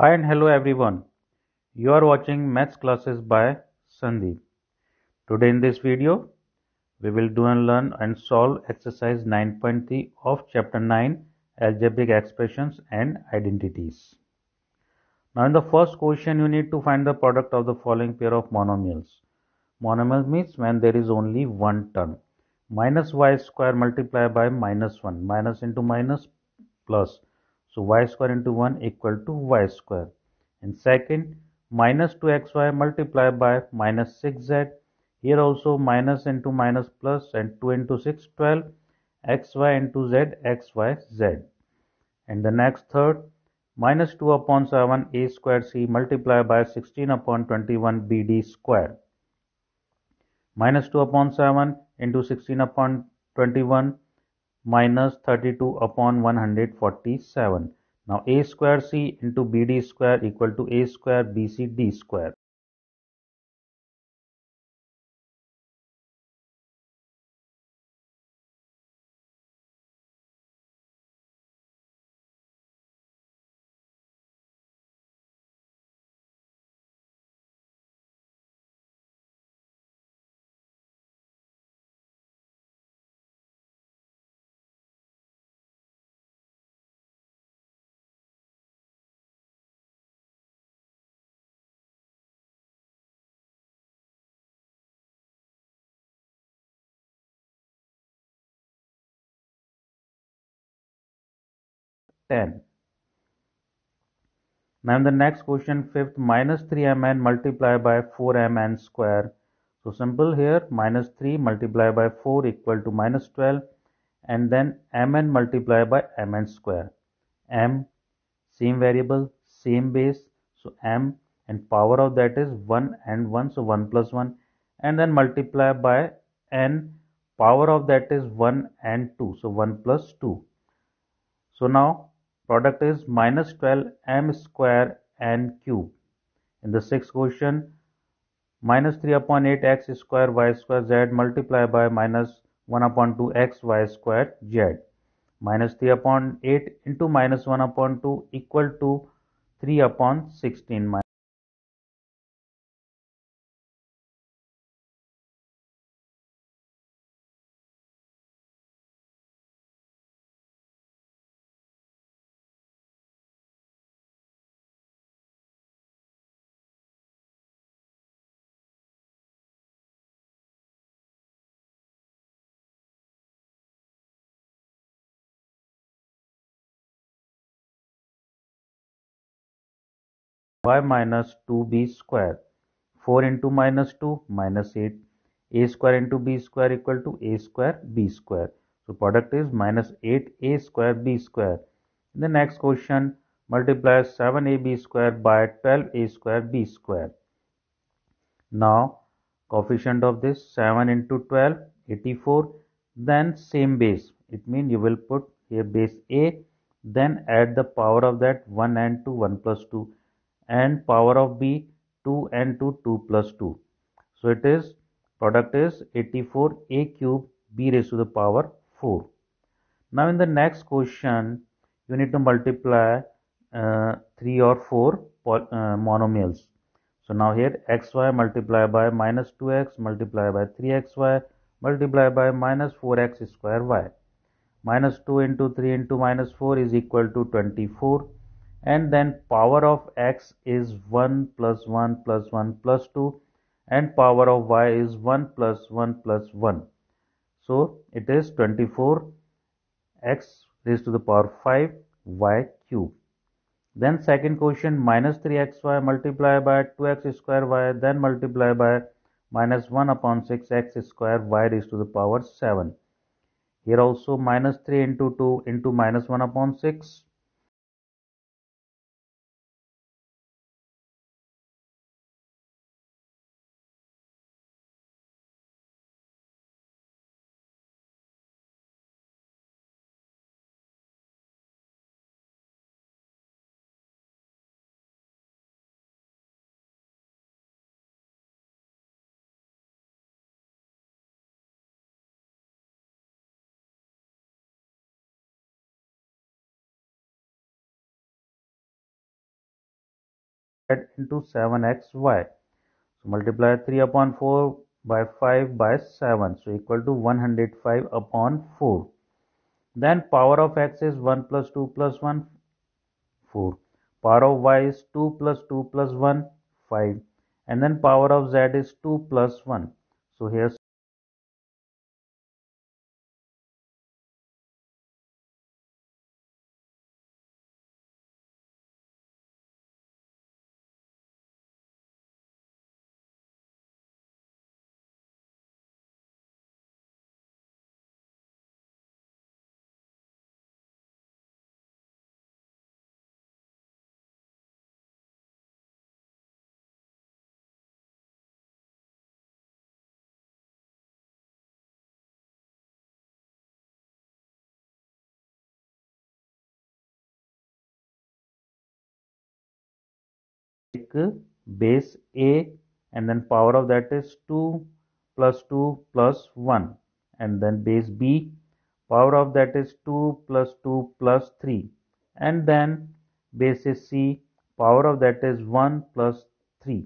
Hi and hello everyone. You are watching maths classes by Sandeep. Today in this video, we will do and learn and solve exercise 9.3 of chapter 9 algebraic expressions and identities. Now in the first question, you need to find the product of the following pair of monomials. Monomial means when there is only one term. Minus y square multiplied by minus 1. Minus into minus plus so y square into 1 equal to y square. And second, minus 2xy multiplied by minus 6z. Here also minus into minus plus and 2 into 6, 12. xy into z, xy, z. And the next third, minus 2 upon 7 a square c multiplied by 16 upon 21 bd square. Minus 2 upon 7 into 16 upon 21 minus 32 upon 147. Now a square c into bd square equal to a square bc d square. Ten. Now in the next question, fifth, minus 3mn multiplied by 4mn square. So simple here, minus 3 multiplied by 4 equal to minus 12 and then mn multiplied by mn square. m, same variable, same base. So m and power of that is 1 and 1, so 1 plus 1 and then multiply by n, power of that is 1 and 2, so 1 plus 2. So now Product is minus 12 m square n cube. In the sixth question, minus 3 upon 8 x square y square z multiplied by minus 1 upon 2 x y square z. Minus 3 upon 8 into minus 1 upon 2 equal to 3 upon 16 y minus 2b square. 4 into minus 2 minus 8 a square into b square equal to a square b square. So product is minus 8 a square b square. In the next question multiply 7ab square by 12 a square b square. Now coefficient of this 7 into 12 84 then same base. It means you will put here base a then add the power of that 1 and 2 1 plus 2 and power of b 2 and 2 2 plus 2 so it is product is 84 a cube b raised to the power 4 now in the next question you need to multiply uh, 3 or 4 uh, monomials. So now here xy multiply by minus 2x multiply by 3xy multiply by minus 4x square y. Minus 2 into 3 into minus 4 is equal to 24 and then power of x is 1 plus 1 plus 1 plus 2 and power of y is 1 plus 1 plus 1 so it is 24 x raised to the power 5 y cube. Then second question minus 3xy multiplied by 2x square y then multiply by minus 1 upon 6 x square y raised to the power 7 here also minus 3 into 2 into minus 1 upon 6 into 7xy. So multiply 3 upon 4 by 5 by 7. So equal to 105 upon 4. Then power of x is 1 plus 2 plus 1, 4. Power of y is 2 plus 2 plus 1, 5. And then power of z is 2 plus 1. So here base a and then power of that is 2 plus 2 plus 1 and then base b power of that is 2 plus 2 plus 3 and then base is c power of that is 1 plus 3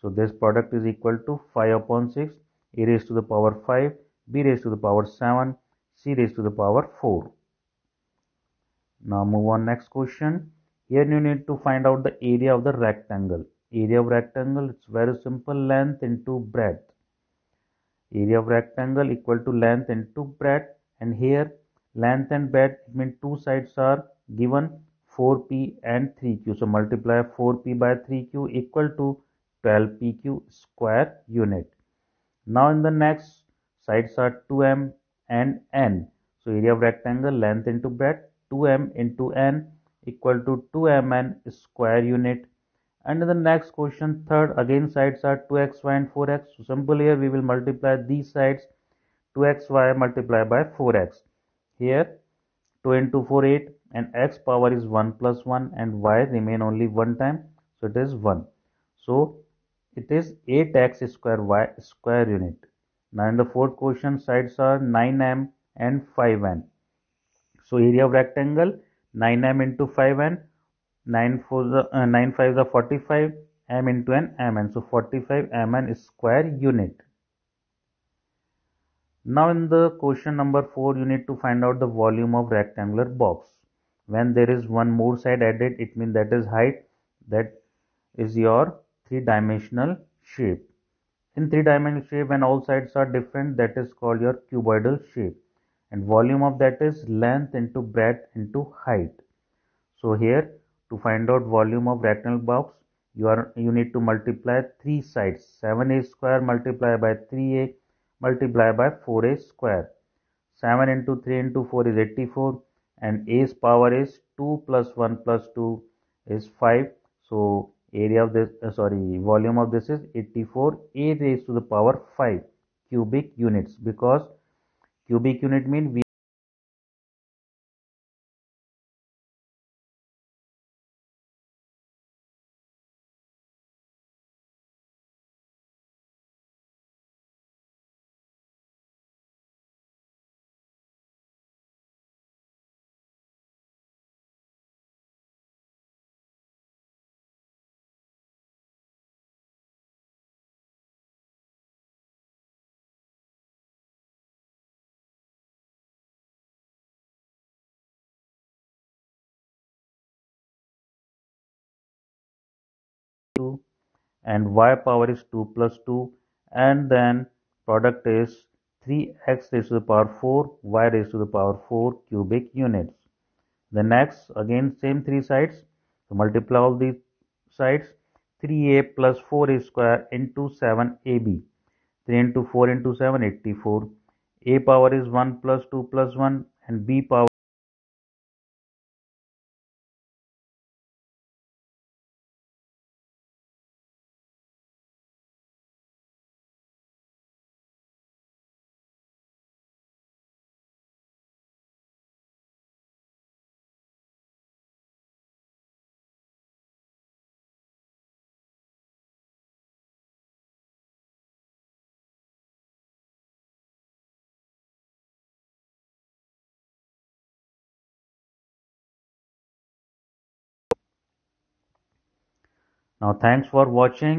so this product is equal to 5 upon 6 a raised to the power 5 b raised to the power 7 c raised to the power 4 now move on next question here you need to find out the area of the rectangle. Area of rectangle, it's very simple, length into breadth. Area of rectangle equal to length into breadth and here length and breadth mean two sides are given 4p and 3q. So multiply 4p by 3q equal to 12pq square unit. Now in the next sides are 2m and n. So area of rectangle length into breadth 2m into n equal to 2mn square unit. And in the next question third again sides are 2xy and 4x so simple here we will multiply these sides 2xy multiply by 4x here 2 into 4 8 and x power is 1 plus 1 and y remain only one time. So it is 1 so it is 8x square y square unit. Now in the fourth question sides are 9m and 5n so area of rectangle 9m into 5n 9 4 the uh, 9 5 the 45 m into n mn so 45 mn square unit. Now in the question number 4 you need to find out the volume of rectangular box when there is one more side added it means that is height that is your three dimensional shape. In three dimensional shape when all sides are different that is called your cuboidal shape and volume of that is length into breadth into height. So here to find out volume of rectangle box you are you need to multiply three sides. 7a square multiplied by 3a multiplied by 4a square. 7 into 3 into 4 is 84 and a's power is 2 plus 1 plus 2 is 5 so area of this uh, sorry volume of this is 84 a raised to the power 5 cubic units because cubic unit mean we and y power is 2 plus 2 and then product is 3x raised to the power 4 y raised to the power 4 cubic units. The next again same three sides. So multiply all these sides. 3a plus 4a square into 7ab 3 into 4 into 7 84 a power is 1 plus 2 plus 1 and b power Now thanks for watching.